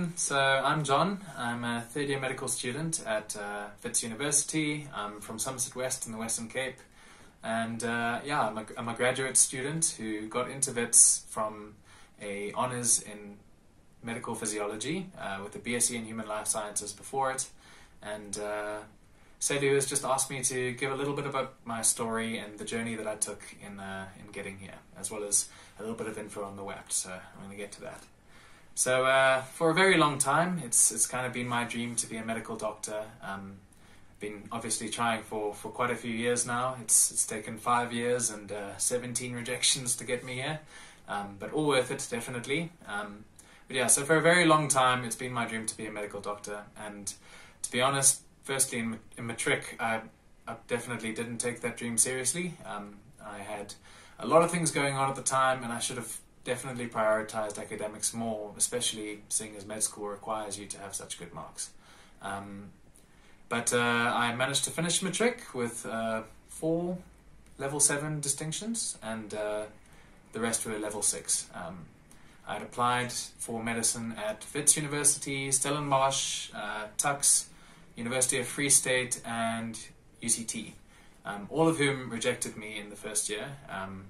everyone. So I'm John. I'm a third year medical student at uh, Wits University. I'm from Somerset West in the Western Cape. And uh, yeah, I'm a, I'm a graduate student who got into Wits from a honours in medical physiology uh, with a BSc in human life sciences before it. And uh, Sadhu has just asked me to give a little bit about my story and the journey that I took in, uh, in getting here, as well as a little bit of info on the WAP. So I'm going to get to that. So uh, for a very long time, it's it's kind of been my dream to be a medical doctor. Um, I've been obviously trying for, for quite a few years now. It's it's taken five years and uh, 17 rejections to get me here, um, but all worth it definitely. Um, but yeah, so for a very long time, it's been my dream to be a medical doctor. And to be honest, firstly in, in matric, I, I definitely didn't take that dream seriously. Um, I had a lot of things going on at the time, and I should have definitely prioritized academics more, especially seeing as med school requires you to have such good marks. Um, but uh, I managed to finish matric with uh, four level seven distinctions, and uh, the rest were level six. Um, I had applied for medicine at Wits University, Stellenbosch, uh, Tuks, University of Free State, and UCT, um, all of whom rejected me in the first year. Um,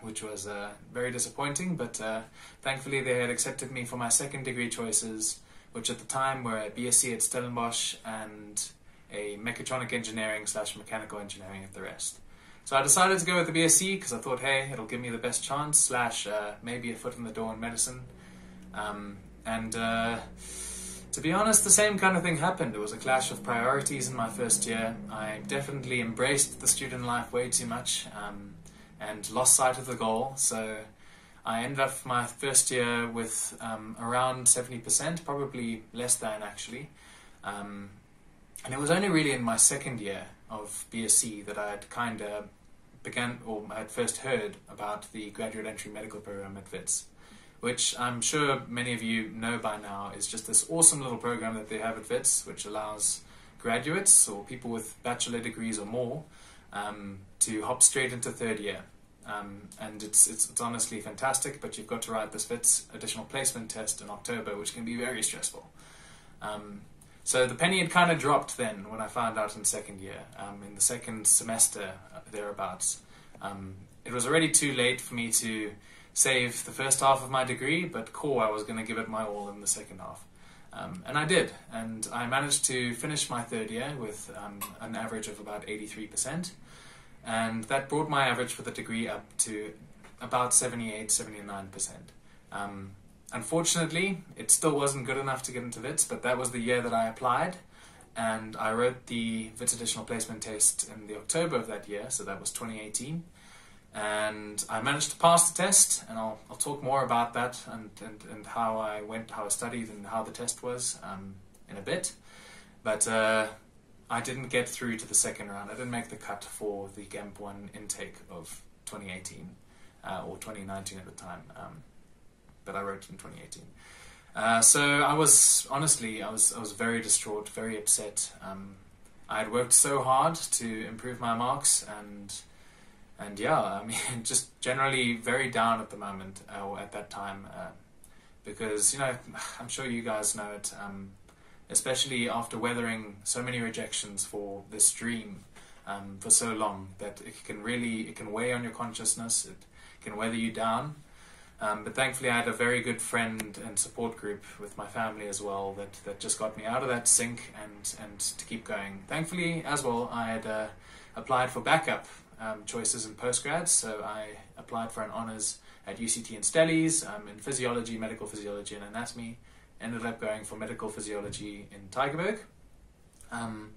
which was uh, very disappointing. But uh, thankfully, they had accepted me for my second degree choices, which at the time were a BSc at Stellenbosch and a mechatronic engineering slash mechanical engineering at the rest. So I decided to go with the BSc because I thought, hey, it'll give me the best chance slash uh, maybe a foot in the door in medicine. Um, and uh, to be honest, the same kind of thing happened. It was a clash of priorities in my first year. I definitely embraced the student life way too much. Um, and lost sight of the goal. So I ended up my first year with um, around 70%, probably less than actually. Um, and it was only really in my second year of BSc that I had kind of began, or I had first heard about the graduate entry medical program at Wits, which I'm sure many of you know by now is just this awesome little program that they have at Wits, which allows graduates or people with bachelor degrees or more um, to hop straight into third year. Um, and it's, it's, it's honestly fantastic, but you've got to write this Wits additional placement test in October, which can be very stressful. Um, so the penny had kind of dropped then when I found out in second year, um, in the second semester uh, thereabouts. Um, it was already too late for me to save the first half of my degree, but core I was going to give it my all in the second half. Um, and I did, and I managed to finish my third year with um, an average of about 83%, and that brought my average for the degree up to about 78 79%. Um, unfortunately, it still wasn't good enough to get into WITS, but that was the year that I applied, and I wrote the WITS additional placement test in the October of that year, so that was 2018 and I managed to pass the test, and I'll, I'll talk more about that and, and, and how I went, how I studied, and how the test was um, in a bit. But uh, I didn't get through to the second round. I didn't make the cut for the GEMP 1 intake of 2018, uh, or 2019 at the time, um, but I wrote in 2018. Uh, so I was, honestly, I was, I was very distraught, very upset. Um, I had worked so hard to improve my marks, and and yeah, I mean, just generally very down at the moment, uh, or at that time, uh, because you know, I'm sure you guys know it, um, especially after weathering so many rejections for this dream um, for so long, that it can really it can weigh on your consciousness, it can weather you down. Um, but thankfully, I had a very good friend and support group with my family as well that, that just got me out of that sink and, and to keep going. Thankfully, as well, I had uh, applied for backup um, choices in postgrads. So I applied for an honours at UCT in Stellies um, in physiology, medical physiology, and anatomy. Ended up going for medical physiology in Tygerberg. Um,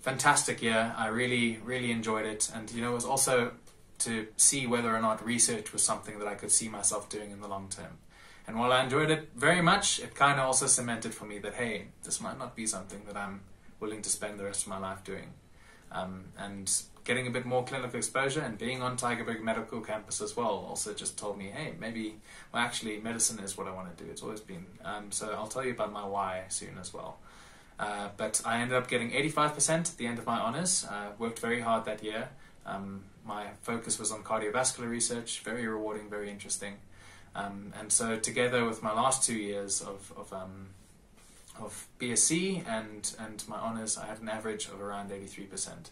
fantastic year. I really, really enjoyed it. And, you know, it was also to see whether or not research was something that I could see myself doing in the long term. And while I enjoyed it very much, it kind of also cemented for me that, hey, this might not be something that I'm willing to spend the rest of my life doing. Um, and getting a bit more clinical exposure and being on Tygerberg Medical Campus as well also just told me, hey, maybe, well, actually, medicine is what I want to do. It's always been. Um, so I'll tell you about my why soon as well. Uh, but I ended up getting 85% at the end of my honors. Uh, worked very hard that year. Um, my focus was on cardiovascular research, very rewarding, very interesting. Um, and so together with my last two years of, of, um, of BSc and, and my honours, I had an average of around 83%.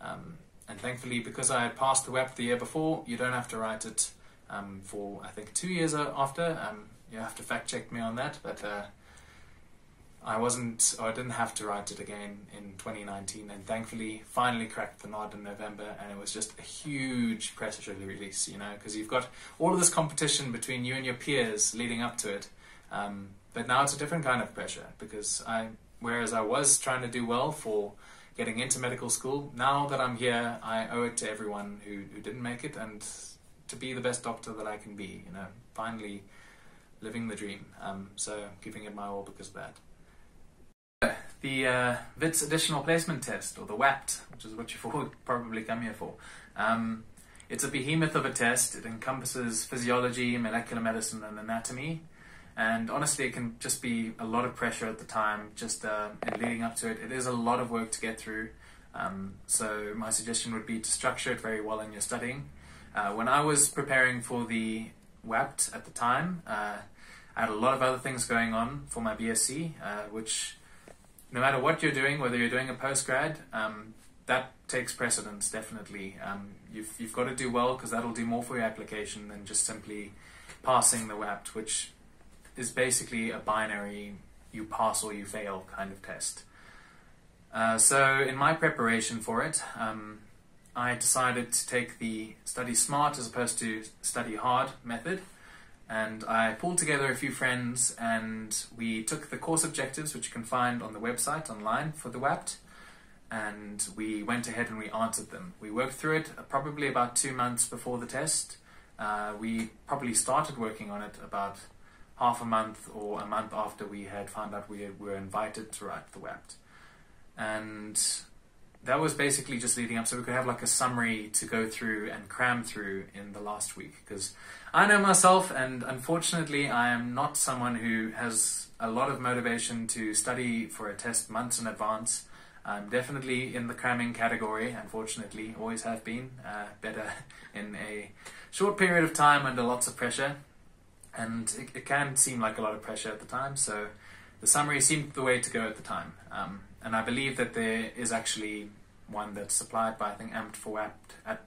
Um, thankfully, because I had passed the WAP the year before, you don't have to write it um, for, I think, two years after. Um, you have to fact check me on that, but uh, I wasn't, I didn't have to write it again in 2019, and thankfully, finally cracked the nod in November, and it was just a huge pressure release, you know, because you've got all of this competition between you and your peers leading up to it. Um, but now it's a different kind of pressure because I, whereas I was trying to do well for getting into medical school, now that I'm here, I owe it to everyone who, who didn't make it and to be the best doctor that I can be, you know, finally living the dream. Um, so giving it my all because of that the uh, WITS additional placement test, or the WAPT, which is what you probably come here for. Um, it's a behemoth of a test. It encompasses physiology, molecular medicine, and anatomy. And honestly, it can just be a lot of pressure at the time, just uh, leading up to it. It is a lot of work to get through. Um, so my suggestion would be to structure it very well in your studying. Uh, when I was preparing for the WAPT at the time, uh, I had a lot of other things going on for my BSc, uh, which no matter what you're doing, whether you're doing a postgrad, um, that takes precedence definitely. Um, you've you've got to do well because that'll do more for your application than just simply passing the WAPT, which is basically a binary you pass or you fail kind of test. Uh, so in my preparation for it, um, I decided to take the study smart as opposed to study hard method and I pulled together a few friends and we took the course objectives, which you can find on the website online for the WAPT, and we went ahead and we answered them. We worked through it probably about two months before the test. Uh, we probably started working on it about half a month or a month after we had found out we were invited to write the WAPT. And that was basically just leading up so we could have like a summary to go through and cram through in the last week because I know myself and unfortunately I am not someone who has a lot of motivation to study for a test months in advance. I'm definitely in the cramming category, unfortunately, always have been. Uh, better in a short period of time under lots of pressure. And it, it, can seem like a lot of pressure at the time, so the summary seemed the way to go at the time. Um, and I believe that there is actually one that's supplied by, I think, AMP'd for WAPT at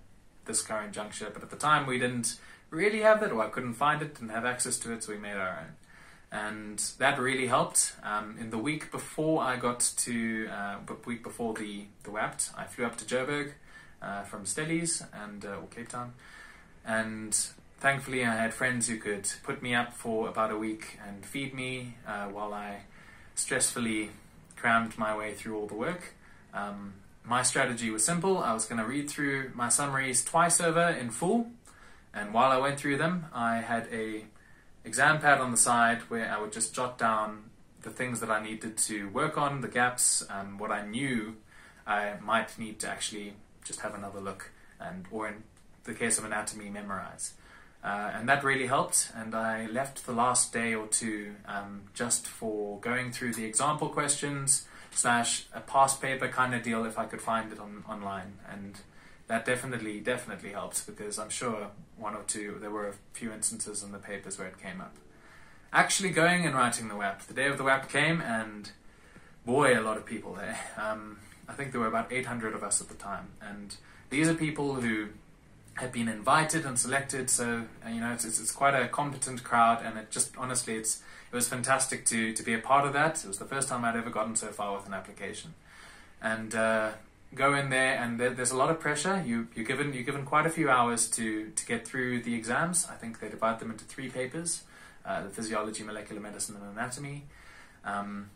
this current juncture. But at the time, we didn't really have that, or I couldn't find it, didn't have access to it, so we made our own. And that really helped. Um, in the week before I got to, uh, week before the, the WAPT, I flew up to Joburg uh, from Stellies and, uh, or Cape Town. And thankfully, I had friends who could put me up for about a week and feed me uh, while I stressfully crammed my way through all the work. Um, my strategy was simple. I was going to read through my summaries twice over in full, and while I went through them, I had a exam pad on the side where I would just jot down the things that I needed to work on, the gaps, and what I knew I might need to actually just have another look, and or in the case of anatomy, memorize. Uh, and that really helped. And I left the last day or two um, just for going through the example questions slash a past paper kind of deal if I could find it on online. And that definitely, definitely helped because I'm sure one or two, there were a few instances in the papers where it came up. Actually going and writing the WAP. The day of the WAP came and boy, a lot of people there. Um, I think there were about 800 of us at the time. And these are people who had been invited and selected. So uh, you know, it's, it's, it's, quite a competent crowd, and it just honestly, it's it was fantastic to to be a part of that. It was the first time I'd ever gotten so far with an application, and uh, go in there, and there, there's a lot of pressure. You you're given you're given quite a few hours to to get through the exams. I think they divide them into three papers: uh, the physiology, molecular medicine, and anatomy. Um,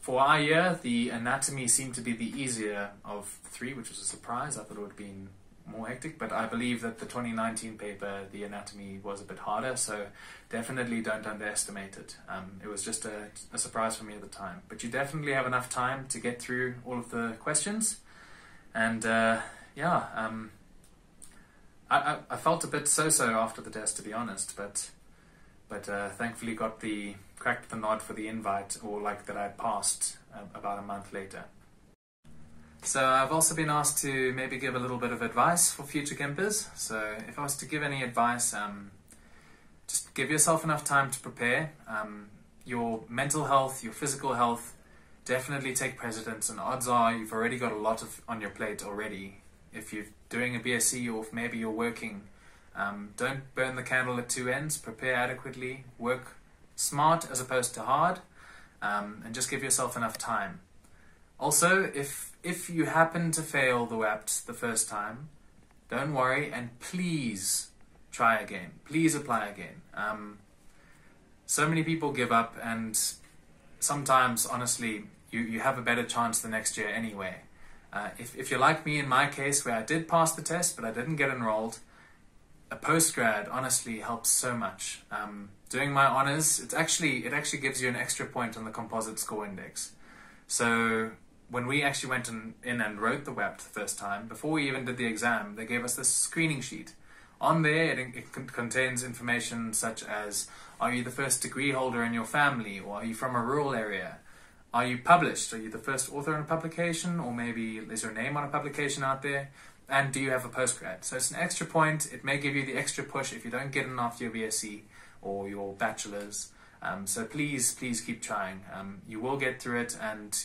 for our year, the anatomy seemed to be the easier of three, which was a surprise. I thought it would have been more hectic, but I believe that the 2019 paper, the anatomy was a bit harder, so definitely don't underestimate it. Um, it was just a, a, surprise for me at the time. But you definitely have enough time to get through all of the questions. And uh, yeah, um, I, I, I, felt a bit so-so after the test, to be honest, but but uh, thankfully got the cracked the nod for the invite, or like that I passed uh, about a month later. So I've also been asked to maybe give a little bit of advice for future gimpers. So if I was to give any advice, um, just give yourself enough time to prepare. Um, your mental health, your physical health, definitely take precedence. And odds are you've already got a lot of on your plate already. If you're doing a BSc or maybe you're working, um, don't burn the candle at two ends. Prepare adequately. Work smart as opposed to hard, um, and just give yourself enough time. Also, if if you happen to fail the WAPT the first time, don't worry and please try again. Please apply again. Um, so many people give up, and sometimes, honestly, you, you have a better chance the next year anyway. Uh, if, if you're like me in my case, where I did pass the test but I didn't get enrolled, a postgrad honestly helps so much. Um, doing my honors, it's actually it actually gives you an extra point on the composite score index. So when we actually went in, in and wrote the WAPT the first time, before we even did the exam, they gave us this screening sheet. On there, it, it contains information such as Are you the first degree holder in your family? Or are you from a rural area? Are you published? Are you the first author in a publication? Or maybe is your name on a publication out there? And do you have a postgrad? So it's an extra point. It may give you the extra push if you don't get in after your BSc or your bachelor's. Um, so please, please keep trying. Um, you will get through it, and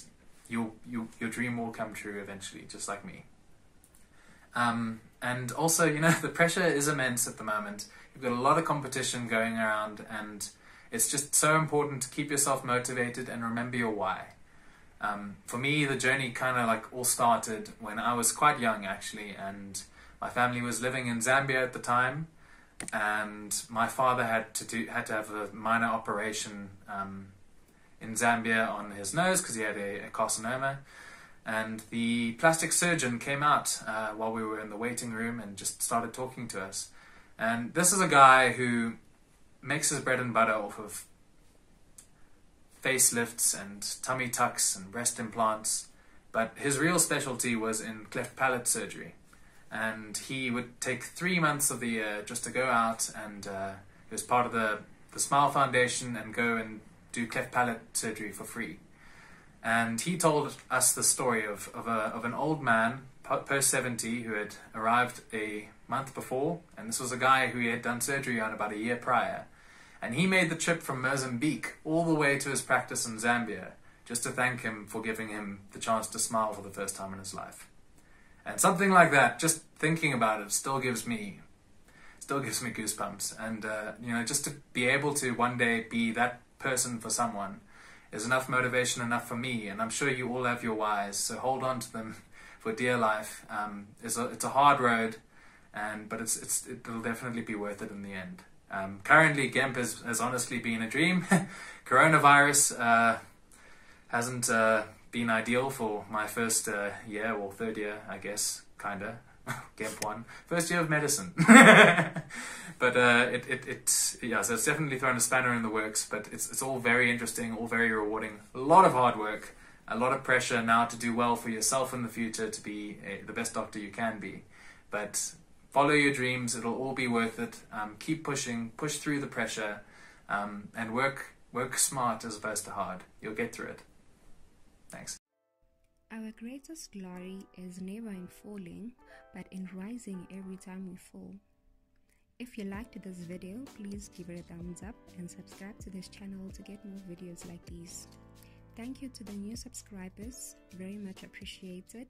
you you your dream will come true eventually, just like me. Um, and also, you know, the pressure is immense at the moment. You've got a lot of competition going around, and it's just so important to keep yourself motivated and remember your why. Um, for me, the journey kind of like all started when I was quite young, actually, and my family was living in Zambia at the time, and my father had to do had to have a minor operation um, in Zambia on his nose because he had a, a, carcinoma. And the plastic surgeon came out uh, while we were in the waiting room and just started talking to us. And this is a guy who makes his bread and butter off of facelifts and tummy tucks and breast implants, but his real specialty was in cleft palate surgery. And he would take three months of the year just to go out and uh, he was part of the, the Smile Foundation and go and do cleft palate surgery for free. And he told us the story of, of, a, of an old man, post 70, who had arrived a month before. And this was a guy who he had done surgery on about a year prior. And he made the trip from Mozambique all the way to his practice in Zambia just to thank him for giving him the chance to smile for the first time in his life. And something like that, just thinking about it, still gives me, still gives me goosebumps. And uh, you know, just to be able to one day be that person for someone is enough motivation enough for me, and I'm sure you all have your whys, so hold on to them for dear life. Um, it's, a, it's a hard road, and but it's, it's, it'll definitely be worth it in the end. Um, currently, GEMP has, has honestly been a dream. Coronavirus uh, hasn't uh, been ideal for my first uh, year, or third year, I guess, kinda. GEMP one, first year of medicine. but uh, it, it, it, yeah, so it's definitely thrown a spanner in the works, but it's, it's all very interesting, all very rewarding. A lot of hard work, a lot of pressure now to do well for yourself in the future, to be a, the best doctor you can be. But follow your dreams, it'll all be worth it. Um, keep pushing, push through the pressure, um, and work, work smart as opposed to hard. You'll get through it. Thanks. Our greatest glory is never in falling, but in rising every time we fall. If you liked this video, please give it a thumbs up and subscribe to this channel to get more videos like these. Thank you to the new subscribers, very much appreciated.